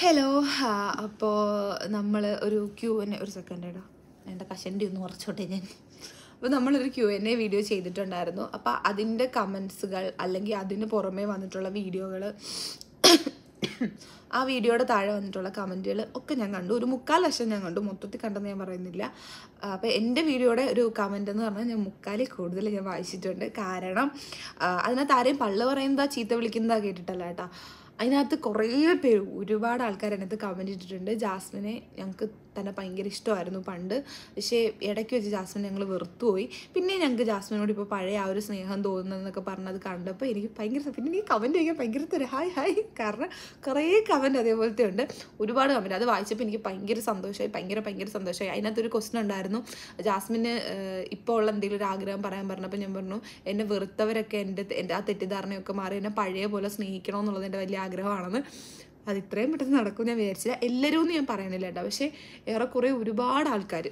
Hello അപ്പോൾ നമ്മൾ ഒരു ക്യൂ എൻ ഒരു സെക്കൻഡ് ഇടാം എന്റെ കഷണ്ടി ഒന്ന് കുറച്ചോട്ടെ ഞാൻ. അപ്പോൾ നമ്മളൊരു ക്യൂ എൻ എ വീഡിയോ ചെയ്തിട്ടുണ്ടായിരുന്നു. അപ്പോൾ അതിന്റെ കമൻസുകൾ അല്ലെങ്കിൽ അതിന് പുറമേ വന്നിട്ടുള്ള വീഡിയോകൾ ആ വീഡിയോയുടെ താഴെ വന്നിട്ടുള്ള കമന്റുകൾ ഒക്കെ ഞാൻ കണ്ടു. ഒരു മുക്കാൽ ലക്ഷം ഞാൻ കണ്ടു. മൊത്തത്തിൽ കണ്ടെന്ന് ഞാൻ പറയുന്നില്ല. അപ്പോൾ എന്റെ വീഡിയോയുടെ ഒരു കമന്റ് എന്ന് പറഞ്ഞാൽ ഞാൻ മുക്കാലിൽ കൂടുതൽ ഞാൻ വായിച്ചിട്ടുണ്ട്. കാരണം അതിനകത്ത് ആരെയും പള്ളു പറയുന്നതാ ചീത്ത വിളിക്കുന്നതാ കേട്ടിട്ടല്ല കേട്ടോ. അതിനകത്ത് കുറേ പേര് ഒരുപാട് ആൾക്കാർ അതിനകത്ത് കമന്റ് ഇട്ടിട്ടുണ്ട്. ജാസ്മിനെ ഞങ്ങൾക്ക് തന്നെ ഭയങ്കര ഇഷ്ടമായിരുന്നു പണ്ട്. പക്ഷേ ഇടയ്ക്ക് വെച്ച് ജാസ്മിൻ ഞങ്ങൾ വെറുത്തുപോയി. പിന്നെ ഞങ്ങൾക്ക് ജാസ്മിനോട് ഇപ്പോൾ പഴയ ആ ഒരു സ്നേഹം തോന്നുന്നതെന്നൊക്കെ പറഞ്ഞത് കണ്ടപ്പോൾ എനിക്ക് ഭയങ്കര പിന്നെ എനിക്ക് കമന്റ് ചെയ്യാൻ ഭയങ്കര തരം ഹായ് ഹായ് കാരണം കുറേ കമന്റ് അതേപോലത്തെ ഉണ്ട്. ഒരുപാട് കമന്റ് അത് വായിച്ചപ്പോൾ എനിക്ക് ഭയങ്കര സന്തോഷമായി ഭയങ്കര ഭയങ്കര സന്തോഷമായി. അതിനകത്തൊരു ക്വസ്റ്റൻ ഉണ്ടായിരുന്നു. ജാസ്മിന് ഇപ്പോൾ ഉള്ള എന്തെങ്കിലും ഒരു ആഗ്രഹം പറയാൻ പറഞ്ഞപ്പോൾ ഞാൻ പറഞ്ഞു എന്നെ വെറുത്തവരൊക്കെ എന്റെ ആ തെറ്റിദ്ധാരണയൊക്കെ മാറി എന്നെ പഴയ പോലെ സ്നേഹിക്കണമെന്നുള്ളത് എന്റെ വലിയ ആഗ്രഹമാണെന്ന് അത് ഇത്രയും പെട്ടെന്ന് നടക്കും ഞാൻ വിചാരിച്ചില്ല. എല്ലാവരും ഞാൻ പറയണില്ല കേട്ടോ. പക്ഷേ ഏറെക്കുറെ ഒരുപാട് ആൾക്കാർ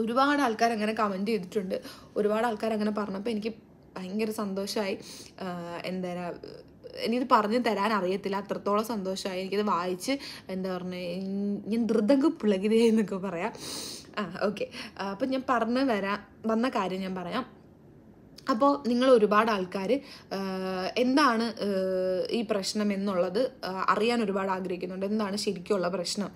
ഒരുപാട് ആൾക്കാർ അങ്ങനെ കമന്റ് ചെയ്തിട്ടുണ്ട്. ഒരുപാട് ആൾക്കാർ അങ്ങനെ പറഞ്ഞപ്പോൾ എനിക്ക് ഭയങ്കര സന്തോഷമായി എന്താ എനിക്കിത് പറഞ്ഞു തരാൻ അറിയത്തില്ല. അത്രത്തോളം സന്തോഷമായി എനിക്കിത് വായിച്ച് എന്താ പറഞ്ഞ ഞാൻ ധൃതങ്ക് പുളകിതേ എന്നൊക്കെ പറയാം. ആ ഓക്കെ അപ്പം ഞാൻ പറഞ്ഞു വരാം വന്ന കാര്യം ഞാൻ പറയാം. അപ്പോൾ നിങ്ങൾ ഒരുപാട് ആൾക്കാർ എന്താണ് ഈ പ്രശ്നം എന്നുള്ളത് അറിയാൻ ഒരുപാട് ആഗ്രഹിക്കുന്നുണ്ട്. എന്താണ് ശരിക്കുള്ള പ്രശ്നം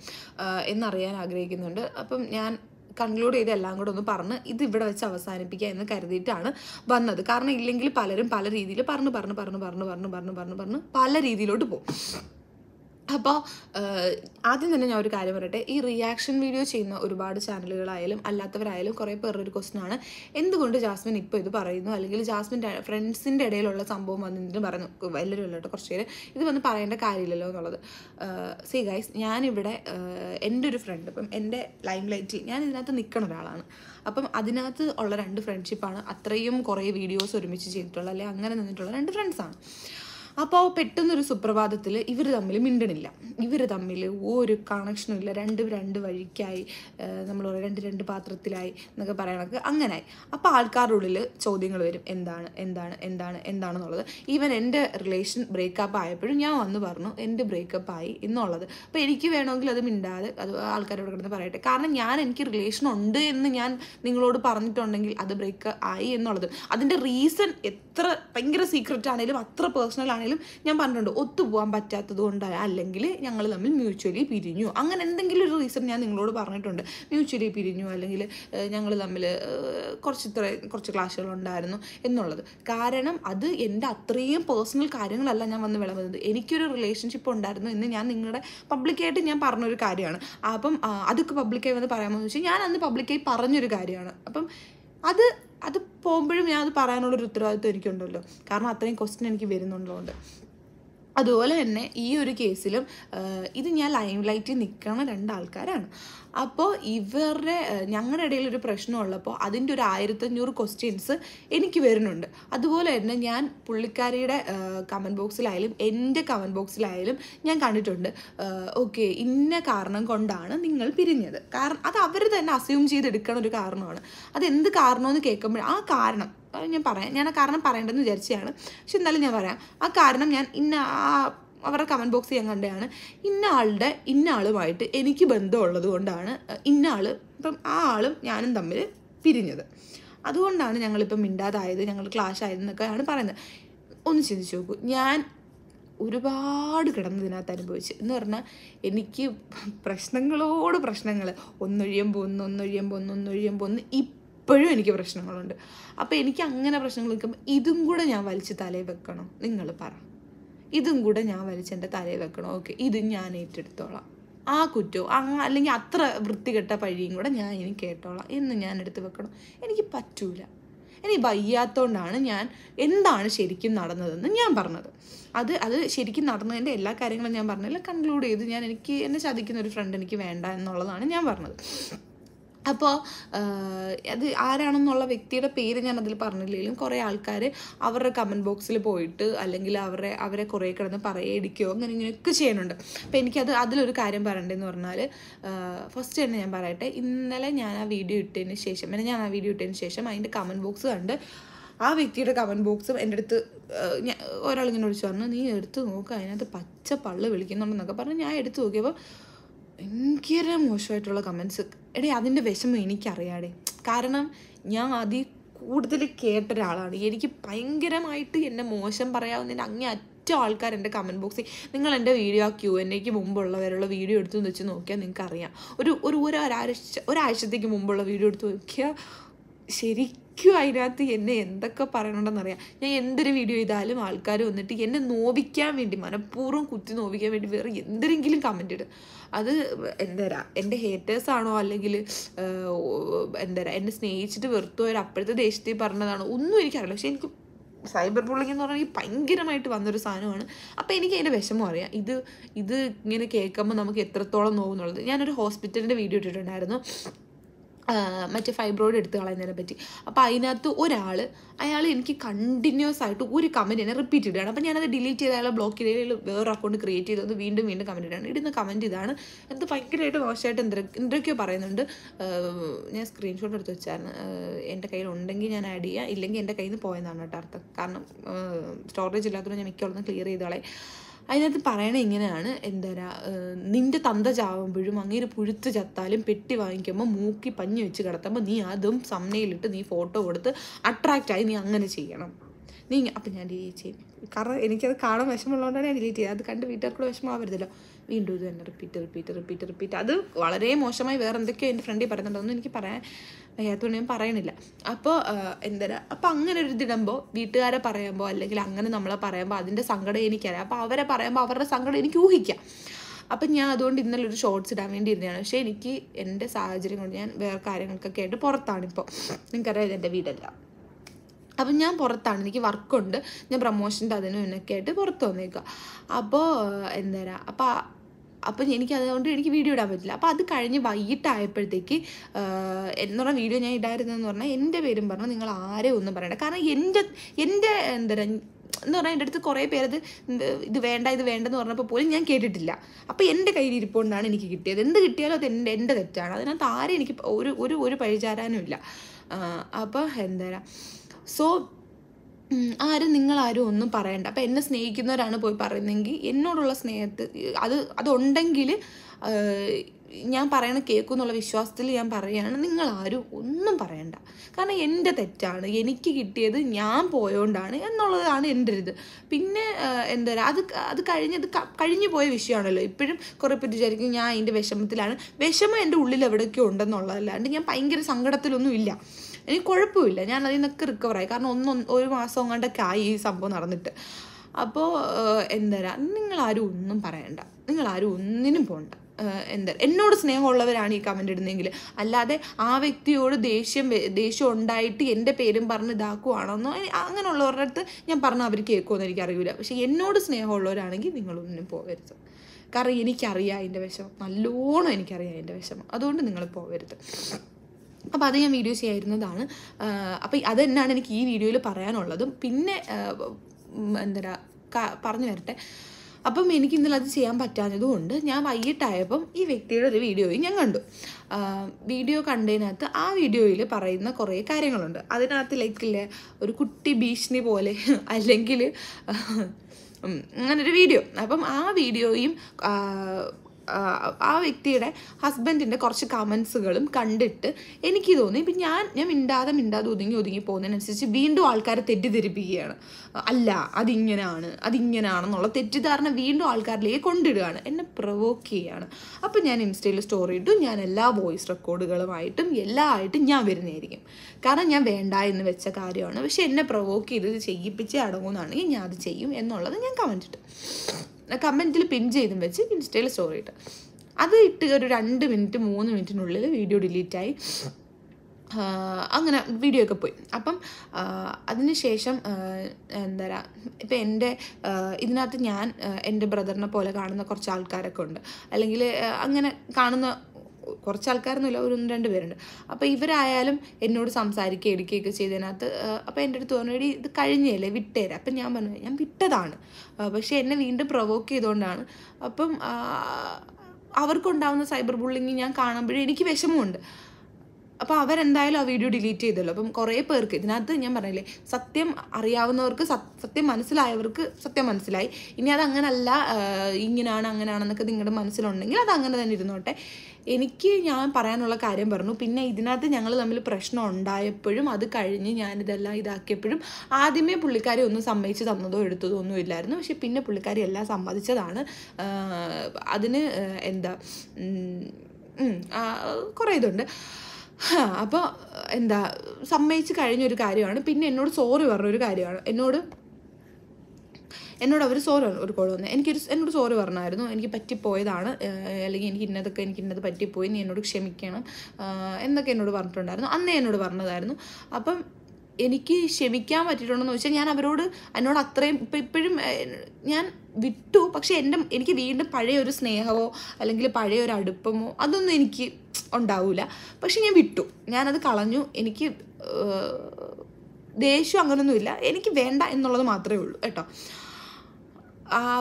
എന്നറിയാൻ ആഗ്രഹിക്കുന്നുണ്ട്. അപ്പം ഞാൻ കൺക്ലൂഡ് ചെയ്ത് എല്ലാം കൂടെ ഒന്ന് പറഞ്ഞ് ഇത് ഇവിടെ വെച്ച് അവസാനിപ്പിക്കുക എന്ന് കരുതിയിട്ടാണ് വന്നത്. കാരണം ഇല്ലെങ്കിൽ പലരും പല രീതിയിൽ പറഞ്ഞു പറഞ്ഞു പറഞ്ഞു പറഞ്ഞു പറഞ്ഞു പറഞ്ഞു പറഞ്ഞു പറഞ്ഞു പല രീതിയിലോട്ട് പോകും. അപ്പോൾ ആദ്യം തന്നെ ഞാൻ ഒരു കാര്യം പറയട്ടെ. ഈ റിയാക്ഷൻ വീഡിയോ ചെയ്യുന്ന ഒരുപാട് ചാനലുകളായാലും അല്ലാത്തവരായാലും കുറേ പേരുടെ ഒരു ക്വസ്റ്റൻ ആണ്. എന്തുകൊണ്ട് ജാസ്മിൻ ഇപ്പോൾ ഇത് പറയുന്നു? അല്ലെങ്കിൽ ജാസ്മിന്റെ ഫ്രണ്ട്സിന്റെ ഇടയിലുള്ള സംഭവം വന്നിട്ട് പറഞ്ഞു എല്ലാവരും ഉള്ളോട്ട് കുറച്ച് പേര്. ഇത് വന്ന് പറയേണ്ട കാര്യമില്ലല്ലോ എന്നുള്ളത്. സി ഗൈസ് ഞാനിവിടെ എന്റെ ഒരു ഫ്രണ്ട് ഇപ്പം എന്റെ ലൈം ലൈറ്റിൽ ഞാൻ ഇതിനകത്ത് നിൽക്കുന്ന ഒരാളാണ്. അപ്പം അതിനകത്ത് ഉള്ള രണ്ട് ഫ്രണ്ട്ഷിപ്പാണ് അത്രയും കുറേ വീഡിയോസ് ഒരുമിച്ച് ചെയ്തിട്ടുള്ള അല്ലെങ്കിൽ അങ്ങനെ നിന്നിട്ടുള്ള രണ്ട് ഫ്രണ്ട്സാണ് അപ്പോൾ പെട്ടെന്നൊരു സുപ്രഭാതത്തിൽ ഇവർ തമ്മിൽ മിണ്ടണില്ല. ഇവർ തമ്മിൽ ഒരു കണക്ഷനും ഇല്ല. രണ്ട് രണ്ട് വഴിക്കായി നമ്മൾ രണ്ട് രണ്ട് പാത്രത്തിലായി എന്നൊക്കെ പറയണക്ക് അങ്ങനായി. അപ്പോൾ ആൾക്കാരുടെ ഉള്ളിൽ ചോദ്യങ്ങൾ വരും. എന്താണ് എന്താണ് എന്താണ് എന്താണെന്നുള്ളത്. ഈവൻ എന്റെ റിലേഷൻ ബ്രേക്കപ്പ് ആയപ്പോഴും ഞാൻ വന്ന് പറഞ്ഞു എന്റെ ബ്രേക്കപ്പ് ആയി എന്നുള്ളത്. അപ്പോൾ എനിക്ക് വേണമെങ്കിൽ അത് മിണ്ടാതെ അത് ആൾക്കാരോട് കിടന്ന് പറയട്ടെ. കാരണം ഞാൻ എനിക്ക് റിലേഷൻ ഉണ്ട് എന്ന് ഞാൻ നിങ്ങളോട് പറഞ്ഞിട്ടുണ്ടെങ്കിൽ അത് ബ്രേക്ക് ആയി എന്നുള്ളത്. അതിന്റെ റീസൺ എത്ര ഭയങ്കര സീക്രറ്റ് ആണെങ്കിലും അത്ര പേഴ്സണൽ ആണെങ്കിലും ഞാൻ പറഞ്ഞിട്ടുണ്ട് ഒത്തുപോകാൻ പറ്റാത്തത് കൊണ്ടാണ് അല്ലെങ്കിൽ ഞങ്ങൾ തമ്മിൽ മ്യൂച്വലി പിരിഞ്ഞു. അങ്ങനെ എന്തെങ്കിലും ഒരു റീസൺ ഞാൻ നിങ്ങളോട് പറഞ്ഞിട്ടുണ്ട്. മ്യൂച്വലി പിരിഞ്ഞു അല്ലെങ്കിൽ ഞങ്ങൾ തമ്മിൽ കുറച്ച് ഇത്ര കുറച്ച് ക്ലാസ്സുകൾ ഉണ്ടായിരുന്നു എന്നുള്ളത്. കാരണം അത് എന്റെ അത്രയും പേഴ്സണൽ കാര്യങ്ങളല്ല ഞാൻ വന്ന് വിളമ്പുന്നത്. എനിക്കൊരു റിലേഷൻഷിപ്പ് ഉണ്ടായിരുന്നു എന്ന് ഞാൻ നിങ്ങളുടെ പബ്ലിക്കായിട്ട് ഞാൻ പറഞ്ഞൊരു കാര്യമാണ്. അപ്പം അതൊക്കെ പബ്ലിക്കായി വന്ന് പറയാമെന്ന് വെച്ചാൽ ഞാൻ അന്ന് പബ്ലിക്കായി പറഞ്ഞൊരു കാര്യമാണ്. അപ്പം അത് അത് പോകുമ്പോഴും ഞാൻ അത് പറയാനുള്ളൊരു ഉത്തരവാദിത്വം എനിക്കുണ്ടല്ലോ. കാരണം അത്രയും ക്വസ്റ്റ്യൻ എനിക്ക് വരുന്നുള്ളതുകൊണ്ട്. അതുപോലെ തന്നെ ഈ ഒരു കേസിലും ഇത് ഞാൻ ലൈം ലൈറ്റിൽ നിൽക്കുന്ന രണ്ടാൾക്കാരാണ്. അപ്പോൾ ഇവരുടെ ഞങ്ങളുടെ ഇടയിൽ ഒരു പ്രശ്നമുള്ളപ്പോൾ അതിന്റെ ഒരു ആയിരത്തഞ്ഞൂറ് ക്വസ്റ്റ്യൻസ് എനിക്ക് വരുന്നുണ്ട്. അതുപോലെ തന്നെ ഞാൻ പുള്ളിക്കാരിയുടെ കമന്റ് ബോക്സിലായാലും എന്റെ കമന്റ് ബോക്സിലായാലും ഞാൻ കണ്ടിട്ടുണ്ട്. ഓക്കെ ഇന്ന കാരണം കൊണ്ടാണ് നിങ്ങൾ പിരിഞ്ഞത്. കാരണം അത് അവർ തന്നെ അസ്യൂം ചെയ്തെടുക്കണ ഒരു കാരണമാണ്. അത് എന്ത് കാരണമെന്ന് കേൾക്കുമ്പോൾ ആ കാരണം ഞാൻ പറയാം. ഞാൻ ആ കാരണം പറയേണ്ടെന്ന് വിചാരിച്ചതാണ്. പക്ഷെ എന്നാലും ഞാൻ പറയാം. ആ കാരണം ഞാൻ ഇന്ന ആ അവരുടെ കമന്റ് ബോക്സ് ഞാൻ കണ്ടതാണ്. ഇന്ന ആളുടെ ഇന്ന ആളുമായിട്ട് എനിക്ക് ബന്ധമുള്ളത് കൊണ്ടാണ് ഇന്ന ആൾ ഇപ്പം ആ ആളും ഞാനും തമ്മിൽ പിരിഞ്ഞത്. അതുകൊണ്ടാണ് ഞങ്ങളിപ്പം മിണ്ടാതായത് ഞങ്ങൾ ക്ലാഷ് ആയതെന്നൊക്കെയാണ് പറയുന്നത്. ഒന്ന് ചിന്തിച്ച് നോക്കൂ. ഞാൻ ഒരുപാട് കിടന്ന് ഇതിനകത്ത് അനുഭവിച്ചു. എന്ന് പറഞ്ഞാൽ എനിക്ക് പ്രശ്നങ്ങളോട് പ്രശ്നങ്ങൾ ഒന്നൊഴിയുമ്പോൾ ഒന്ന് ഒന്നൊഴിയുമ്പോൾ ഒന്ന് ഒന്നൊഴിയുമ്പോൾ ഒന്ന്. ഇപ്പോഴും എനിക്ക് പ്രശ്നങ്ങളുണ്ട്. അപ്പോൾ എനിക്ക് അങ്ങനെ പ്രശ്നങ്ങൾ നിൽക്കുമ്പോൾ ഇതും കൂടെ ഞാൻ വലിച്ച് തലയിൽ വെക്കണം. നിങ്ങൾ പറ. ഇതും കൂടെ ഞാൻ വലിച്ച് എന്റെ തലയിൽ വെക്കണം. ഓക്കെ. ഇതും ഞാൻ ഏറ്റെടുത്തോളാം. ആ കുറ്റവും ആ അല്ലെങ്കിൽ അത്ര വൃത്തികെട്ട പഴിയും കൂടെ ഞാൻ ഇനി കേട്ടോളാം. എന്ന് ഞാൻ എടുത്ത് വെക്കണം. എനിക്ക് പറ്റൂല. എനിക്ക് വയ്യാത്തോണ്ടാണ് ഞാൻ എന്താണ് ശരിക്കും നടന്നതെന്ന് ഞാൻ പറഞ്ഞത്. അത് അത് ശരിക്കും നടന്നതിന്റെ എല്ലാ കാര്യങ്ങളും ഞാൻ പറഞ്ഞില്ല. കൺക്ലൂഡ് ചെയ്ത്. ഞാൻ എനിക്ക് എന്നെ ചതിക്കുന്ന ഒരു ഫ്രണ്ട് എനിക്ക് വേണ്ട എന്നുള്ളതാണ് ഞാൻ പറഞ്ഞത്. അപ്പോൾ അത് ആരാണെന്നുള്ള വ്യക്തിയുടെ പേര് ഞാൻ അതിൽ പറഞ്ഞില്ലെങ്കിലും കുറേ ആൾക്കാർ അവരുടെ കമന്റ് ബോക്സിൽ പോയിട്ട് അല്ലെങ്കിൽ അവരെ അവരെ കുറേ കിടന്ന് പറയടിക്കുകയോ അങ്ങനെ ഇങ്ങനെയൊക്കെ ചെയ്യുന്നുണ്ട്. അപ്പോൾ എനിക്കത് അതിലൊരു കാര്യം പറയണ്ടെന്ന് പറഞ്ഞാൽ ഫസ്റ്റ് തന്നെ ഞാൻ പറയട്ടെ. ഇന്നലെ ഞാൻ ആ വീഡിയോ ഇട്ടതിന് ശേഷം പിന്നെ ഞാൻ ആ വീഡിയോ ഇട്ടതിന് ശേഷം അതിന്റെ കമന്റ് ബോക്സ് കണ്ട് ആ വ്യക്തിയുടെ കമന്റ് ബോക്സും എന്റെ അടുത്ത് ഒരാൾ ഒരാളിങ്ങനെ വിളിച്ചു പറഞ്ഞു നീ എടുത്ത് നോക്കുക അതിനകത്ത് പച്ച പള്ള് വിളിക്കുന്നുണ്ടെന്നൊക്കെ പറഞ്ഞ് ഞാൻ എടുത്ത് നോക്കിയപ്പോൾ ഭയങ്കര മോശമായിട്ടുള്ള കമൻസ് എടേ അതിന്റെ വിഷമം എനിക്കറിയാടേ. കാരണം ഞാൻ അതിൽ കൂടുതൽ കേട്ട ഒരാളാണ്. എനിക്ക് ഭയങ്കരമായിട്ട് എന്നെ മോശം പറയാവുന്നതിന്റെ അങ്ങേ അറ്റം ആൾക്കാർ എന്റെ കമന്റ് ബോക്സിൽ നിങ്ങൾ എന്റെ വീഡിയോ ആ ക്യൂ എൻ എക്ക് മുമ്പുള്ളവരുള്ള വീഡിയോ എടുത്തു വെച്ച് നോക്കിയാൽ നിങ്ങൾക്ക് അറിയാം ഒരു ഒരു ഒരു ഒരാഴ്ച ഒരാഴ്ചത്തേക്ക് മുമ്പുള്ള വീഡിയോ എടുത്ത് നോക്കിയാൽ ശരിക്കും അതിനകത്ത് എന്നെ എന്തൊക്കെ പറയണമെന്നറിയാം ഞാൻ എന്തൊരു വീഡിയോ ചെയ്താലും ആൾക്കാർ വന്നിട്ട് എന്നെ നോവിക്കാൻ വേണ്ടി മനഃപൂർവം കുത്തി നോവിക്കാൻ വേണ്ടി വേറെ എന്തെങ്കിലും കമന്റ് ഇടും. അത് എന്താ എന്റെ ഹേറ്റേഴ്സ് ആണോ അല്ലെങ്കിൽ എന്താ എന്നെ സ്നേഹിച്ചിട്ട് വെറുത്തു ഒരു അപ്പോഴത്തെ ദേഷ്യത്തിൽ പറഞ്ഞതാണോ ഒന്നും എനിക്കറിയില്ല. പക്ഷേ എനിക്ക് സൈബർ ബുള്ളിങ് എന്ന് പറഞ്ഞാൽ ഭയങ്കരമായിട്ട് വന്നൊരു സാധനമാണ്. അപ്പോൾ എനിക്ക് അതിന്റെ വിഷമം അറിയാം. ഇത് ഇത് ഇങ്ങനെ കേൾക്കുമ്പോൾ നമുക്ക് എത്രത്തോളം നോവുന്നുള്ളത്. ഞാനൊരു ഹോസ്പിറ്റലിന്റെ വീഡിയോ ഇട്ടിട്ടുണ്ടായിരുന്നു. മറ്റേ ഫൈബ്രോയിഡ് എടുത്ത് കളയുന്നതിനെ പറ്റി. അപ്പോൾ അതിനകത്ത് ഒരാൾ അയാൾ എനിക്ക് കണ്ടിന്യൂസ് ആയിട്ട് ഒരു കമന്റ് തന്നെ റിപ്പീറ്റ് ഇടുകയാണ്. അപ്പോൾ ഞാനത് ഡിലീറ്റ് ചെയ്ത് അയാളെ ബ്ലോക്ക് ചെയ്ത് വേറെ അക്കൗണ്ട് ക്രിയേറ്റ് ചെയ്തത് വീണ്ടും വീണ്ടും കമന്റ് ഇടുകയാണ്. ഇടുന്ന കമന്റ് ഇതാണ്. എന്ത് ഭയങ്കരമായിട്ട് മോശമായിട്ട് എന്തൊക്കെ എന്തൊക്കെയോ പറയുന്നുണ്ട്. ഞാൻ സ്ക്രീൻഷോട്ട് എടുത്ത് വെച്ചായിരുന്നു. എന്റെ കയ്യിൽ ഉണ്ടെങ്കിൽ ഞാൻ ആഡ് ചെയ്യുക ഇല്ലെങ്കിൽ എന്റെ കയ്യിൽ നിന്ന് പോയെന്നാണ് കേട്ടോ അർത്ഥം. കാരണം സ്റ്റോറേജ് ഇല്ലാത്തതുകൊണ്ട് ഞാൻ മിക്കവാറും ക്ലിയർ ചെയ്തോളെ അതിനകത്ത് പറയണ ഇങ്ങനെയാണ്. എന്താ നിന്റെ തന്ത ചാവുമ്പോഴും അങ്ങേര് പുഴുത്ത് ചത്താലും പെട്ടി വാങ്ങിക്കുമ്പോൾ മൂക്കി പഞ്ഞി വെച്ച് കിടത്തുമ്പോൾ നീ അതും സമ്മയിലിട്ട് നീ ഫോട്ടോ കൊടുത്ത് അട്രാക്റ്റായി നീ അങ്ങനെ ചെയ്യണം. നീ അപ്പം ഞാൻ ഡിലീറ്റ് ചെയ്യും. കാരണം എനിക്കത് കാണാൻ വിഷമമുള്ളതുകൊണ്ടാണ് ഞാൻ ഡിലീറ്റ് ചെയ്തത്. അത് കണ്ട് വീട്ടുകാർക്കൂടെ വിഷമമാവരുതല്ലോ. വീണ്ടും ഇത് തന്നെ റിപ്പീറ്റ് റിപ്പീറ്റ് റിപ്പീറ്റ് റിപ്പീറ്റ് അത് വളരെ മോശമായി വേറെ എന്തൊക്കെയോ എന്റെ ഫ്രണ്ടിൽ പറയുന്നുണ്ടോ ഒന്നും എനിക്ക് പറയാൻ വയ്യാത്തതുകൊണ്ട് ഞാൻ പറയണില്ല അപ്പോൾ എന്താ അപ്പോൾ അങ്ങനെ ഒരു ഇതിടുമ്പോൾ വീട്ടുകാരെ പറയുമ്പോൾ അല്ലെങ്കിൽ അങ്ങനെ നമ്മളെ പറയുമ്പോൾ അതിന്റെ സങ്കടം എനിക്കറിയാം. അപ്പോൾ അവരെ പറയുമ്പോൾ അവരുടെ സങ്കടം എനിക്ക് ഊഹിക്കാം. അപ്പം ഞാൻ അതുകൊണ്ട് ഇന്നലെ ഒരു ഷോർട്സ് ഇടാൻ വേണ്ടി ഇരുന്നതാണ്. പക്ഷേ എനിക്ക് എന്റെ സാഹചര്യം കൊണ്ട് ഞാൻ വേറെ കാര്യങ്ങൾക്കൊക്കെ ആയിട്ട് പുറത്താണിപ്പോൾ നിങ്ങൾക്കറിയാം എന്റെ വീടല്ല. അപ്പം ഞാൻ പുറത്താണ്. എനിക്ക് വർക്കുണ്ട് ഞാൻ പ്രൊമോഷന്റെ അതിനും ഇതിനൊക്കെ ആയിട്ട് പുറത്ത് വന്നേക്കുക അപ്പോൾ എന്താ അപ്പോൾ അപ്പം എനിക്ക് അതുകൊണ്ട് എനിക്ക് വീഡിയോ ഇടാൻ പറ്റില്ല. അപ്പോൾ അത് കഴിഞ്ഞ് വൈകിട്ടായപ്പോഴത്തേക്ക് എന്ന് പറഞ്ഞാൽ വീഡിയോ ഞാൻ ഇടായിരുന്നെന്ന് പറഞ്ഞാൽ എന്റെ പേരും പറഞ്ഞാൽ നിങ്ങൾ ആരെയും ഒന്നും പറയണ്ട. കാരണം എന്റെ എന്റെ എന്താ പറയുക എന്ന് പറഞ്ഞാൽ എന്റെ അടുത്ത് കുറേ പേരത് ഇത് വേണ്ട ഇത് വേണ്ടെന്ന് പറഞ്ഞപ്പോൾ പോലും ഞാൻ കേട്ടിട്ടില്ല. അപ്പോൾ എന്റെ കയ്യിൽ ഇരിപ്പുകൊണ്ടാണ് എനിക്ക് കിട്ടിയത്. എന്ത് കിട്ടിയാലും അത് എന്റെ എന്റെ തെറ്റാണ്. അതിനകത്ത് ആരും എനിക്ക് ഒരു ഒരു ഒരു പഴിചാരാനും ഇല്ല അപ്പോൾ എന്താ സോ ആരും നിങ്ങളാരും ഒന്നും പറയണ്ട. അപ്പം എന്നെ സ്നേഹിക്കുന്നവരാണ് പോയി പറയുന്നതെങ്കിൽ എന്നോടുള്ള സ്നേഹത്ത് അത് അതുണ്ടെങ്കിൽ ഞാൻ പറയണ കേൾക്കും എന്നുള്ള വിശ്വാസത്തിൽ ഞാൻ പറയുകയാണ്. നിങ്ങളാരും ഒന്നും പറയണ്ട. കാരണം എന്റെ തെറ്റാണ്. എനിക്ക് കിട്ടിയത് ഞാൻ പോയോണ്ടാണ് എന്നുള്ളതാണ് എന്റെ ഇത് പിന്നെ എന്താ പറയുക അത് അത് കഴിഞ്ഞത് കഴിഞ്ഞു പോയ വിഷയമാണല്ലോ. ഇപ്പോഴും കുറേ പേര് വിചാരിക്കും ഞാൻ അതിന്റെ വിഷമത്തിലാണ്. വിഷമം എന്റെ ഉള്ളിൽ എവിടെയൊക്കെ ഉണ്ടെന്നുള്ളതല്ലാണ്ട് ഞാൻ ഭയങ്കര സങ്കടത്തിലൊന്നും ഇല്ല എനിക്ക് കുഴപ്പമില്ല. ഞാൻ അതിൽ നിന്നൊക്കെ റിക്കവറായി കാരണം ഒന്നും ഒരു മാസം കൊണ്ടൊക്കെ ആയി ഈ സംഭവം നടന്നിട്ട്. അപ്പോൾ എന്താ നിങ്ങളാരും ഒന്നും പറയണ്ട. നിങ്ങളാരും ഒന്നിനും പോകണ്ട എന്താ എന്നോട് സ്നേഹമുള്ളവരാണ് ഈ കമന്റ് ഇടുന്നതെങ്കിൽ. അല്ലാതെ ആ വ്യക്തിയോട് ദേഷ്യം ദേഷ്യം ഉണ്ടായിട്ട് എന്റെ പേരും പറഞ്ഞ് ഇതാക്കുവാണെന്നോ അങ്ങനെയുള്ളവരുടെ അടുത്ത് ഞാൻ പറഞ്ഞാൽ അവർ കേൾക്കുമെന്ന് എനിക്കറിയില്ല പക്ഷേ എന്നോട് സ്നേഹമുള്ളവരാണെങ്കിൽ നിങ്ങളൊന്നും പോകരുത് കാരണം എനിക്കറിയാം അതിന്റെ വിഷമം. നല്ലോണം എനിക്കറിയാം അതിന്റെ വിഷമം. അതുകൊണ്ട് നിങ്ങൾ പോകരുത് അപ്പോൾ അത് ഞാൻ വീഡിയോ ചെയ്യായിരുന്നതാണ് അപ്പോൾ അത് തന്നെയാണ് എനിക്ക് ഈ വീഡിയോയിൽ പറയാനുള്ളതും. പിന്നെ എന്താ പറഞ്ഞു വരട്ടെ. അപ്പം എനിക്ക് ഇന്നലെ അത് ചെയ്യാൻ പറ്റാഞ്ഞതും കൊണ്ട് ഞാൻ വൈകിട്ടായപ്പം ഈ വ്യക്തിയുടെ ഒരു വീഡിയോയും ഞാൻ കണ്ടു. വീഡിയോ കണ്ടതിനകത്ത് ആ വീഡിയോയിൽ പറയുന്ന കുറേ കാര്യങ്ങളുണ്ട്. അതിനകത്ത് ലൈക്കില്ലേ ഒരു കുട്ടി ഭീഷണി പോലെ അല്ലെങ്കിൽ അങ്ങനൊരു വീഡിയോ അപ്പം ആ വീഡിയോയും ആ, വ്യക്തിയുടെ ഹസ്ബൻഡിന്റെ കുറച്ച് കമൻസുകളും കണ്ടിട്ട് എനിക്ക് തോന്നി. ഇപ്പം ഞാൻ ഞാൻ മിണ്ടാതെ മിണ്ടാതെ ഒതുങ്ങി ഒതുങ്ങി പോകുന്നതിനനുസരിച്ച് വീണ്ടും ആൾക്കാരെ തെറ്റിദ്ധരിപ്പിക്കുകയാണ്. അല്ല അതിങ്ങനെയാണ് അതിങ്ങനെയാണെന്നുള്ള തെറ്റിദ്ധാരണ വീണ്ടും ആൾക്കാരിലേക്ക് കൊണ്ടിടുകയാണ്. എന്നെ പ്രൊവോക്ക് ചെയ്യുകയാണ് അപ്പം ഞാൻ ഇൻസ്റ്റയിൽ സ്റ്റോറി ഇട്ടു. ഞാൻ എല്ലാ വോയിസ് റെക്കോർഡുകളുമായിട്ടും എല്ലാ ആയിട്ടും ഞാൻ വരുന്നതായിരിക്കും. കാരണം ഞാൻ വേണ്ട എന്ന് വെച്ച കാര്യമാണ്. പക്ഷെ എന്നെ പ്രൊവോക്ക് ചെയ്ത് ചെയ്യിപ്പിച്ച് അടങ്ങുമെന്നാണെങ്കിൽ ഞാൻ അത് ചെയ്യും എന്നുള്ളത് ഞാൻ കമന്റ് ഇട്ടു. കമന്റിൽ പിൻ ചെയ്തും വെച്ച് ഇൻസ്റ്റയിൽ സ്റ്റോറി ഇട്ട്. അത് ഇട്ട് ഒരു രണ്ട് മിനിറ്റ് മൂന്ന് മിനിറ്റിനുള്ളിൽ വീഡിയോ ഡിലീറ്റായി. അങ്ങനെ വീഡിയോ ഒക്കെ പോയി. അപ്പം അതിന് ശേഷം എന്താ പറയുക ഇപ്പം എന്റെ ഇതിനകത്ത് ഞാൻ എന്റെ ബ്രദറിനെ പോലെ കാണുന്ന കുറച്ച് ആൾക്കാരൊക്കെ ഉണ്ട്. അല്ലെങ്കിൽ അങ്ങനെ കാണുന്ന കുറച്ച് ആൾക്കാരൊന്നുമില്ല ഒരു ഒന്ന് രണ്ട് പേരുണ്ട്. അപ്പോൾ ഇവരായാലും എന്നോട് സംസാരിക്കുക എടുക്കുകയൊക്കെ ചെയ്തതിനകത്ത് അപ്പോൾ എന്റെ അടുത്ത് പറഞ്ഞു "എടീ, ഇത് കഴിഞ്ഞല്ലേ വിട്ടേരാ. അപ്പം ഞാൻ പറഞ്ഞു ഞാൻ വിട്ടതാണ്. പക്ഷേ എന്നെ വീണ്ടും പ്രൊവോക്ക് ചെയ്തുകൊണ്ടാണ് അപ്പം അവർക്കുണ്ടാവുന്ന സൈബർ ബുള്ളിങ് ഞാൻ കാണുമ്പോഴേ എനിക്ക് വിഷമമുണ്ട്. അപ്പോൾ അവരെന്തായാലും ആ വീഡിയോ ഡിലീറ്റ് ചെയ്തല്ലോ. അപ്പം കുറേ പേർക്ക് ഇതിനകത്ത് ഞാൻ പറഞ്ഞില്ലേ സത്യം അറിയാവുന്നവർക്ക് സത്യം മനസ്സിലായവർക്ക് സത്യം മനസ്സിലായി. ഇനി അതങ്ങനല്ല ഇങ്ങനെയാണ് അങ്ങനെയാണെന്നൊക്കെ നിങ്ങളുടെ മനസ്സിലുണ്ടെങ്കിൽ അത് അങ്ങനെ തന്നെ ഇരുന്നോട്ടെ. എനിക്ക് ഞാൻ പറയാനുള്ള കാര്യം പറഞ്ഞു. പിന്നെ ഇതിനകത്ത് ഞങ്ങൾ തമ്മിൽ പ്രശ്നം ഉണ്ടായപ്പോഴും അത് കഴിഞ്ഞ് ഞാനിതെല്ലാം ഇതാക്കിയപ്പോഴും ആദ്യമേ പുള്ളിക്കാരി ഒന്നും സമ്മതിച്ച് തന്നതോ എടുത്തതോ ഒന്നും ഇല്ലായിരുന്നു. പക്ഷെ പിന്നെ പുള്ളിക്കാരി എല്ലാം സമ്മതിച്ചതാണ്. അതിന് എന്താ കുറേ ഇതുണ്ട്. അപ്പോൾ എന്താ സമ്മതിച്ച് കഴിഞ്ഞൊരു കാര്യമാണ്. പിന്നെ എന്നോട് സോറി പറഞ്ഞൊരു കാര്യമാണ്. എന്നോട് എന്നോട് അവർ സോറി ഒരു കോൾ വന്നത് എനിക്കൊരു എന്നോട് സോറി പറഞ്ഞായിരുന്നു. എനിക്ക് പറ്റിപ്പോയതാണ്. അല്ലെങ്കിൽ എനിക്ക് ഇന്നതൊക്കെ എനിക്ക് ഇന്നത് പറ്റിപ്പോയി. നീ എന്നോട് ക്ഷമിക്കണം. എന്നൊക്കെ എന്നോട് പറഞ്ഞിട്ടുണ്ടായിരുന്നു. അന്നേ എന്നോട് പറഞ്ഞതായിരുന്നു. അപ്പം എനിക്ക് ക്ഷമിക്കാൻ പറ്റിയിട്ടുണ്ടെന്ന് വെച്ചാൽ ഞാൻ അവരോട് എന്നോട് അത്രയും ഇപ്പം ഇപ്പോഴും ഞാൻ വിട്ടു. പക്ഷേ എന്റെ എനിക്ക് വീണ്ടും പഴയ ഒരു സ്നേഹമോ അല്ലെങ്കിൽ പഴയ ഒരു അടുപ്പമോ അതൊന്നും എനിക്ക് ഉണ്ടാവില്ല പക്ഷെ ഞാൻ വിട്ടു. ഞാനത് കളഞ്ഞു. എനിക്ക് ദേഷ്യം അങ്ങനൊന്നുമില്ല. എനിക്ക് വേണ്ട എന്നുള്ളത് മാത്രമേ ഉള്ളൂ. കേട്ടോ.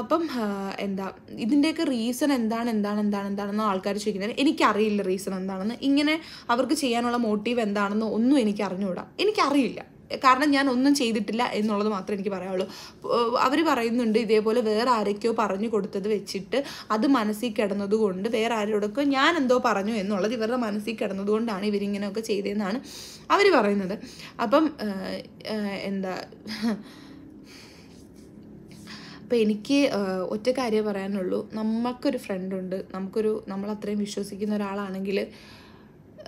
അപ്പം എന്താ ഇതിന്റെയൊക്കെ റീസൺ എന്താണ് എന്താണ് എന്താണ് എന്താണെന്ന് ആൾക്കാർ ചോദിക്കുന്നത്. എനിക്കറിയില്ല റീസൺ എന്താണെന്ന്. ഇങ്ങനെ അവർക്ക് ചെയ്യാനുള്ള മോട്ടീവ് എന്താണെന്ന് ഒന്നും എനിക്ക് അറിഞ്ഞുകൂടാ എനിക്കറിയില്ല. കാരണം ഞാൻ ഒന്നും ചെയ്തിട്ടില്ല എന്നുള്ളത് മാത്രമേ എനിക്ക് പറയാവുള്ളൂ. അവർ പറയുന്നുണ്ട് ഇതേപോലെ വേറെ ആരൊക്കെയോ പറഞ്ഞു കൊടുത്തത് വെച്ചിട്ട് അത് മനസ്സിൽ കിടന്നത് കൊണ്ട് വേറെ ആരോടൊക്കെ ഞാൻ എന്തോ പറഞ്ഞു എന്നുള്ളത് ഇവരുടെ മനസ്സിൽ കിടന്നത് കൊണ്ടാണ് ഇവരിങ്ങനെയൊക്കെ ചെയ്തതെന്നാണ് അവർ പറയുന്നത്. അപ്പം എന്താ അപ്പോൾ എനിക്ക് ഒറ്റ കാര്യം പറയാനുള്ളൂ. നമുക്കൊരു ഫ്രണ്ടുണ്ട്. നമുക്കൊരു നമ്മൾ അത്രയും വിശ്വസിക്കുന്ന ഒരാളാണെങ്കിൽ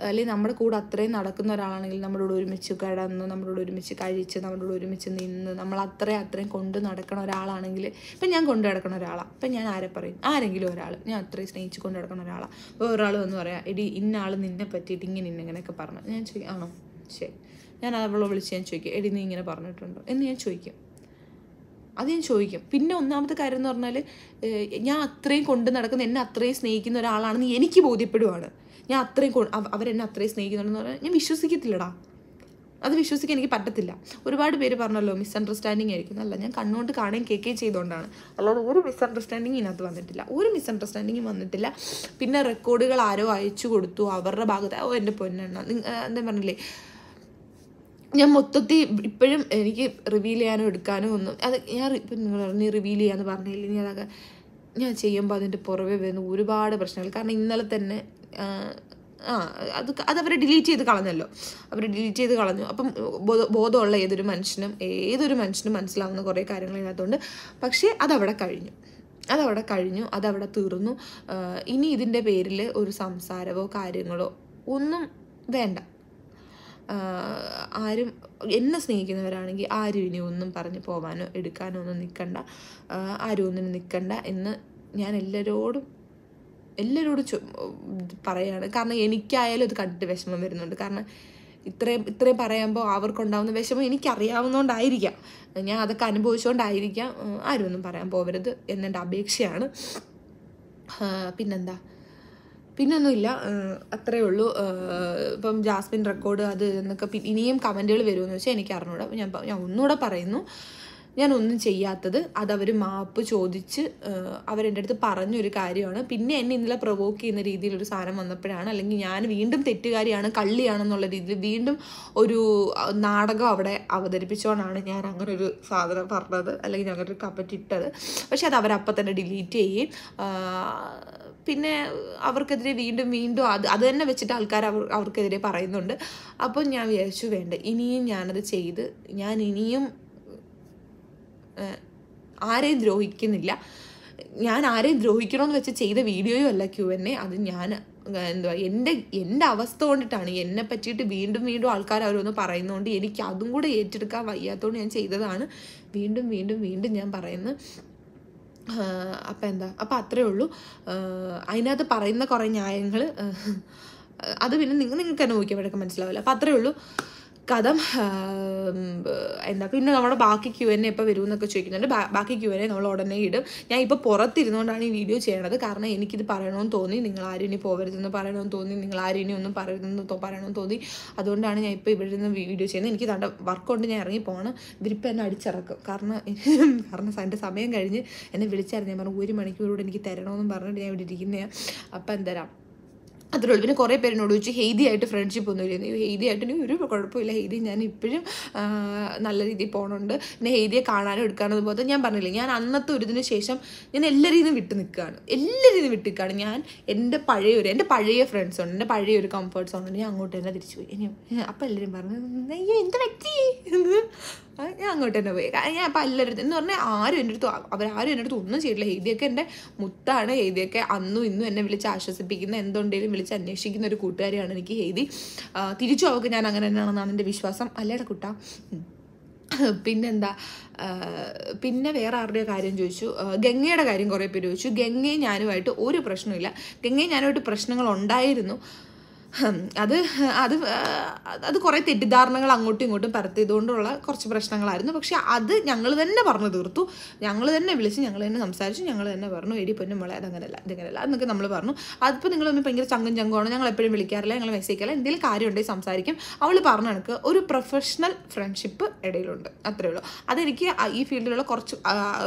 അല്ലെങ്കിൽ നമ്മുടെ കൂടെ അത്രയും നടക്കുന്ന ഒരാളാണെങ്കിൽ നമ്മളോട് ഒരുമിച്ച് കിടന്ന് നമ്മളോട് ഒരുമിച്ച് കഴിച്ച് നമ്മളോട് ഒരുമിച്ച് നിന്ന് നമ്മൾ അത്രയും അത്രയും കൊണ്ട് നടക്കണ ഒരാളാണെങ്കിൽ ഇപ്പം ഞാൻ കൊണ്ട് നടക്കണ ഒരാളാണ് ഇപ്പം ഞാൻ ആരെ പറയും? ആരെങ്കിലും ഒരാൾ ഞാൻ അത്രയും സ്നേഹിച്ച് കൊണ്ട് നടക്കണ ഒരാളാണ് അപ്പോൾ ഒരാൾ വന്ന് പറയാം എടി ഇന്ന ആൾ നിന്നെ പറ്റിയിട്ട് ഇങ്ങനെ ഇന്നിങ്ങനെയൊക്കെ പറഞ്ഞു. ഞാൻ ചോദിക്കും ആണോ? ശരി. ഞാൻ അവളെ വിളിച്ച് ഞാൻ ചോദിക്കും എടി നീ ഇങ്ങനെ പറഞ്ഞിട്ടുണ്ടോ? എന്ന് ഞാൻ ചോദിക്കും. അത് ഞാൻ ചോദിക്കും. പിന്നെ ഒന്നാമത്തെ കാര്യം എന്ന് പറഞ്ഞാൽ ഞാൻ അത്രയും കൊണ്ട് നടക്കുന്ന എന്നെ അത്രയും സ്നേഹിക്കുന്ന ഒരാളാണെന്ന് എനിക്ക് ബോധ്യപ്പെടുവാണ്. ഞാൻ അത്രയും അവരെന്നെ അത്രയും സ്നേഹിക്കുന്നുണ്ടെന്ന് പറഞ്ഞാൽ ഞാൻ വിശ്വസിക്കത്തില്ലടാ. അത് വിശ്വസിക്കാൻ എനിക്ക് പറ്റത്തില്ല. ഒരുപാട് പേര് പറഞ്ഞല്ലോ മിസ്അണ്ടർസ്റ്റാൻഡിങ് ആയിരിക്കും. അല്ല ഞാൻ കണ്ണുകൊണ്ട് കാണുകയും കേൾക്കുകയും ചെയ്തുകൊണ്ടാണ്. അല്ലാതെ ഒരു മിസ്അണ്ടർസ്റ്റാൻഡിങ് ഇതിനകത്ത് വന്നിട്ടില്ല. ഒരു മിസ്അണ്ടർസ്റ്റാൻഡിങ്ങും വന്നിട്ടില്ല. പിന്നെ റെക്കോർഡുകൾ ആരോ അയച്ചു കൊടുത്തു. അവരുടെ ഭാഗത്ത് ഓ എന്റെ പൊന്നെണ്ണ എന്താ പറഞ്ഞില്ലേ ഞാൻ മൊത്തത്തിൽ ഇപ്പോഴും എനിക്ക് റിവീൽ ചെയ്യാനോ എടുക്കാനോ ഒന്നും അത് ഞാൻ ഇപ്പം നിങ്ങൾ നീ റിവീൽ ചെയ്യാന്ന് പറഞ്ഞില്ല ഇനി അതൊക്കെ ഞാൻ ചെയ്യുമ്പോൾ അതിന്റെ പുറമെ വരുന്ന. ഒരുപാട് പ്രശ്നങ്ങൾ. കാരണം ഇന്നലെ തന്നെ ആ, അത് അവർ ഡിലീറ്റ് ചെയ്ത് കളഞ്ഞല്ലോ. അവർ ഡിലീറ്റ് ചെയ്ത് കളഞ്ഞു. അപ്പം ബോധ ബോധമുള്ള ഏതൊരു മനുഷ്യനും ഏതൊരു മനുഷ്യനും മനസ്സിലാവുന്ന കുറേ കാര്യങ്ങൾ ഇതിനകത്തുണ്ട്. പക്ഷേ അതവിടെ കഴിഞ്ഞു. അതവിടെ കഴിഞ്ഞു. അതവിടെ തീർന്നു. ഇനി ഇതിന്റെ പേരിൽ ഒരു സംസാരമോ കാര്യങ്ങളോ ഒന്നും വേണ്ട. ആരും എന്നെ സ്നേഹിക്കുന്നവരാണെങ്കിൽ ആരും ഇനി ഒന്നും പറഞ്ഞ് പോവാനോ എടുക്കാനോ ഒന്നും നിൽക്കണ്ട. ആരും ഒന്നിനും നിൽക്കണ്ട എന്ന് ഞാൻ എല്ലാവരോടും എല്ലാവരോടും പറയാണ്. കാരണം എനിക്കായാലും ഇത് കണ്ടിട്ട് വിഷമം വരുന്നുണ്ട്. കാരണം ഇത്രയും ഇത്രയും പറയുമ്പോൾ അവർക്കുണ്ടാവുന്ന വിഷമം എനിക്കറിയാവുന്നതുകൊണ്ടായിരിക്കാം ഞാൻ അതൊക്കെ അനുഭവിച്ചുകൊണ്ടായിരിക്കാം ആരും ഒന്നും പറയാൻ പോകരുത് എന്നെ അപേക്ഷയാണ്. പിന്നെന്താ? പിന്നൊന്നുമില്ല. അത്രേ ഉള്ളൂ. ഇപ്പം ജാസ്മിൻ റെക്കോർഡ് അത് എന്നൊക്കെ ഇനിയും കമന്റുകൾ വരുമെന്ന് വെച്ചാൽ എനിക്ക് അറിഞ്ഞൂടാ. ഞാൻ ഞാൻ ഒന്നുകൂടെ പറയുന്നു. ഞാൻ ഒന്നും ചെയ്യാത്തത് അതവർ മാപ്പ് ചോദിച്ച് അവരെന്റെ അടുത്ത് പറഞ്ഞൊരു കാര്യമാണ്. പിന്നെ എന്നെ ഇന്നലെ പ്രൊവോക്ക് ചെയ്യുന്ന രീതിയിലൊരു സാധനം വന്നപ്പോഴാണ് അല്ലെങ്കിൽ ഞാൻ വീണ്ടും തെറ്റുകാരിയാണ് കള്ളിയാണെന്നുള്ള രീതിയിൽ വീണ്ടും ഒരു നാടകം അവിടെ അവതരിപ്പിച്ചുകൊണ്ടാണ് ഞാൻ അങ്ങനെ ഒരു സാധനം പറഞ്ഞത് അല്ലെങ്കിൽ ഞങ്ങളൊരു ഒരു കപ്പറ്റ് ഇട്ടത്. പക്ഷെ അത് അവരപ്പം തന്നെ ഡിലീറ്റ് ആഹ് പിന്നെ അവർക്കെതിരെ വീണ്ടും വീണ്ടും അത് അത് തന്നെ വെച്ചിട്ട് ആൾക്കാർ അവർ അവർക്കെതിരെ പറയുന്നുണ്ട്. അപ്പോൾ ഞാൻ വിചാരിച്ചു വേണ്ട ഇനിയും ഞാനത് ചെയ്ത് ഞാൻ ഇനിയും ആരെയും ദ്രോഹിക്കുന്നില്ല. ഞാൻ ആരെയും ദ്രോഹിക്കണമെന്ന് വെച്ച് ചെയ്ത വീഡിയോയും അല്ല ക്യൂ എന്നെ അത് ഞാൻ എന്തുവാ എന്റെ എന്റെ അവസ്ഥ കൊണ്ടിട്ടാണ് എന്നെ പറ്റിയിട്ട് വീണ്ടും വീണ്ടും ആൾക്കാർ അവരൊന്ന് പറയുന്നതുകൊണ്ട് എനിക്ക് അതും കൂടെ ഏറ്റെടുക്കാൻ വയ്യാത്തതുകൊണ്ട് ഞാൻ ചെയ്തതാണ്. വീണ്ടും വീണ്ടും വീണ്ടും ഞാൻ പറയുന്നു. അപ്പം എന്താ? അപ്പം അത്രയേ ഉള്ളൂ. അതിനകത്ത് പറയുന്ന കുറേ ന്യായങ്ങൾ അത് പിന്നെ നിങ്ങൾ നിങ്ങൾക്ക് തന്നെ നോക്കിയപ്പോഴൊക്കെ മനസ്സിലാവില്ല അപ്പം അത്രയേ ഉള്ളൂ. കഥം എന്താ പിന്നെ നമ്മുടെ ബാക്കി ക്യു എൻ എപ്പോൾ വരും എന്നൊക്കെ ചോദിക്കുന്നുണ്ട്. ബാക്കി ക്യു എൻ എ നമ്മൾ ഉടനെ ഇടും. ഞാൻ ഇപ്പോൾ പുറത്തിരുന്നുകൊണ്ടാണ് ഈ വീഡിയോ ചെയ്യണത്. കാരണം എനിക്കിത് പറയണമെന്ന് തോന്നി. നിങ്ങൾ ആരും ഇനി പോകരുതെന്ന് പറയണമെന്ന് തോന്നി. നിങ്ങൾ ആരും ഇനി ഒന്നും പറയരുതെന്ന് പറയണമെന്ന് തോന്നി. അതുകൊണ്ടാണ് ഞാൻ ഇപ്പോൾ ഇവിടെ നിന്ന് വീഡിയോ ചെയ്യുന്നത്. എനിക്ക് തന്റെ വർക്ക് കൊണ്ട് ഞാൻ ഇറങ്ങി പോകണം ഇവരിപ്പോൾ എന്നെ അടിച്ചിറക്കും. കാരണം കാരണം എന്റെ സമയം കഴിഞ്ഞ് എന്നെ വിളിച്ചായിരുന്നു. ഞാൻ പറഞ്ഞു ഒരു മണിക്കൂറൂടെ എനിക്ക് തരണമെന്നും പറഞ്ഞിട്ട് ഞാൻ ഇവിടെ ഇരിക്കുന്നതാണ് അപ്പം എന്തരാം അത്രേ ഉള്ളൂ. പിന്നെ കുറേ പേരിനോട് ചോദിച്ചു ഹെയ്തി ആയിട്ട് ഫ്രണ്ട്ഷിപ്പ് ഒന്നും ഇല്ലെന്ന് ഹെയ്തി ആയിട്ട് എനിക്ക് ഒരു കുഴപ്പമില്ല. ഹെയ്തി ഞാൻ ഇപ്പോഴും നല്ല രീതിയിൽ പോകണുണ്ട് പിന്നെ ഹെയ്തിയെ കാണാനും എടുക്കാനും പോലെ ഞാൻ പറഞ്ഞില്ല ഞാൻ അന്നത്തെ ഒരു ഇതിന് ശേഷം ഞാൻ എല്ലാ നിന്നും വിട്ട് നിൽക്കുകയാണ്. എല്ലാ നിന്നും വിട്ട് നിൽക്കുകയാണ്. ഞാൻ എന്റെ പഴയ ഒരു എന്റെ പഴയ ഫ്രണ്ട്സ് ഉണ്ട്. എന്റെ പഴയ ഒരു കംഫർട്ട് സോൺ ഉണ്ട്. ഞാൻ അങ്ങോട്ട് തന്നെ തിരിച്ചു പോയി. ഇനി അപ്പം എല്ലാവരും പറഞ്ഞു അയ്യോ എന്ത് ആ, ഞാൻ അങ്ങോട്ട് തന്നെ പോയി. ഞാൻ അപ്പം എല്ലാവരുടെ എന്ന് പറഞ്ഞാൽ ആരും എന്റെ അടുത്ത് അവരാരും എന്റെ അടുത്ത് ഒന്നും ചെയ്തില്ല ഹെയ്തിയൊക്കെ എന്റെ മുത്താണ്. ഹെയ്തിയൊക്കെ അന്നും ഇന്നും എന്നെ വിളിച്ച് ആശ്വസിപ്പിക്കുന്ന എന്തുണ്ടെങ്കിലും വിളിച്ച് അന്വേഷിക്കുന്ന ഒരു കൂട്ടുകാരിയാണ് എനിക്ക് ഹെയ്തി തിരിച്ചു അവൾക്ക് ഞാൻ അങ്ങനെ തന്നെയാണെന്നാണ് എന്റെ വിശ്വാസം. അല്ലേടെ കുട്ടാ. പിന്നെന്താ? പിന്നെ വേറെ ആരുടെ കാര്യം ചോദിച്ചു. ഗംഗയുടെ കാര്യം കുറേ പേര് ചോദിച്ചു. ഗംഗയും ഞാനുമായിട്ട് ഒരു പ്രശ്നമില്ല ഗംഗയും ഞാനുമായിട്ട് ഹും, അത് അത് അത് കുറേ തെറ്റിദ്ധാരണകൾ അങ്ങോട്ടും ഇങ്ങോട്ടും പരത്തിയതുകൊണ്ടുള്ള കുറച്ച് പ്രശ്നങ്ങളായിരുന്നു. പക്ഷെ അത് ഞങ്ങൾ തന്നെ പറഞ്ഞു തീർത്തു. ഞങ്ങൾ തന്നെ വിളിച്ച് ഞങ്ങൾ തന്നെ സംസാരിച്ചു. ഞങ്ങൾ തന്നെ പറഞ്ഞു എടി പൊന്നും മോളെ അതങ്ങനെയല്ല ഇതങ്ങനല്ല എന്നൊക്കെ നമ്മൾ പറഞ്ഞു. അതിപ്പോൾ നിങ്ങളൊന്നും ഭയങ്കര ചങ്കും ചങ്കുമാണ്. ഞങ്ങൾ എപ്പോഴും വിളിക്കാറില്ല ഞങ്ങൾ മെസ്സേജ് അയക്കില്ല എന്തെങ്കിലും കാര്യം ഉണ്ടെങ്കിൽ സംസാരിക്കും. അവൾ പറഞ്ഞു എനിക്ക് ഒരു പ്രൊഫഷണൽ ഫ്രണ്ട്ഷിപ്പ് ഇടയിലുണ്ട്. അത്രേ ഉള്ളൂ. അതെനിക്ക് ഈ ഫീൽഡിലുള്ള കുറച്ച്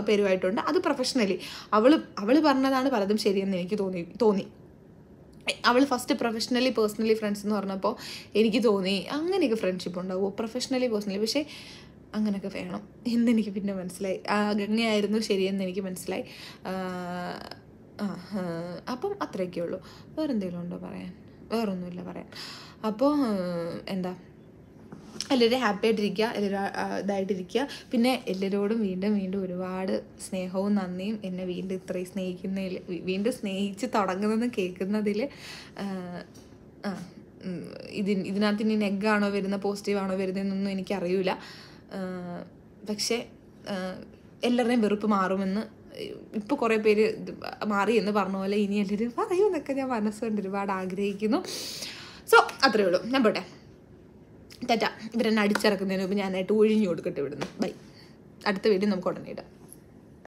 പേരുമായിട്ടുണ്ട്. അത് പ്രൊഫഷണലി അവൾ അവൾ പറഞ്ഞതാണ് പലതും ശരിയെന്ന് എനിക്ക് തോന്നി തോന്നി. അവൾ ഫസ്റ്റ് പ്രൊഫഷണലി പേഴ്സണലി ഫ്രണ്ട്സ് എന്ന് പറഞ്ഞപ്പോൾ എനിക്ക് തോന്നി അങ്ങനെയൊക്കെ ഫ്രണ്ട്ഷിപ്പ് ഉണ്ടാവുമോ പ്രൊഫഷണലി പേഴ്സണലി പക്ഷേ അങ്ങനെയൊക്കെ വേണം എന്നെനിക്ക് പിന്നെ മനസ്സിലായി. ഗംഗയായിരുന്നു ശരിയെന്ന് എനിക്ക് മനസ്സിലായി. അപ്പം അത്രയൊക്കെ ഉള്ളൂ വേറെന്തെങ്കിലും ഉണ്ടോ പറയാൻ? വേറൊന്നുമില്ല പറയാൻ. അപ്പോൾ എന്താ? എല്ലാവരും ഹാപ്പി ആയിട്ടിരിക്കുക എല്ലാവരും ഇതായിട്ടിരിക്കുക. പിന്നെ എല്ലാവരോടും വീണ്ടും വീണ്ടും ഒരുപാട് സ്നേഹവും നന്ദിയും എന്നെ വീണ്ടും ഇത്രയും സ്നേഹിക്കുന്നതിൽ വീണ്ടും സ്നേഹിച്ച് തുടങ്ങുന്നതെന്ന് കേൾക്കുന്നതിൽ ഇതിന് ഇതിനകത്ത് ഇനി നെഗാണോ വരുന്നത് പോസിറ്റീവ് ആണോ വരുന്നതെന്നൊന്നും എനിക്കറിയില്ല പക്ഷേ എല്ലാവരുടെയും വെറുപ്പ് മാറുമെന്ന് ഇപ്പോൾ കുറേ പേര് മാറി എന്ന് പറഞ്ഞ പോലെ ഇനി എല്ലാവരും പറയുമെന്നൊക്കെ ഞാൻ മനസ്സുകൊണ്ട് ഒരുപാട് ആഗ്രഹിക്കുന്നു. സോ അത്രയേ ഉള്ളൂ. ഞാൻ പോട്ടെ. ടാറ്റ ഇവരെന്നെ അടിച്ചിറക്കുന്നതിന് മുമ്പ് ഞാനായിട്ട് ഒഴിഞ്ഞു കൊടുക്കട്ടെ ഇവിടുന്ന്. ബൈ അടുത്ത വീഡിയോ നമുക്ക് ഉടനെ ഇടാം.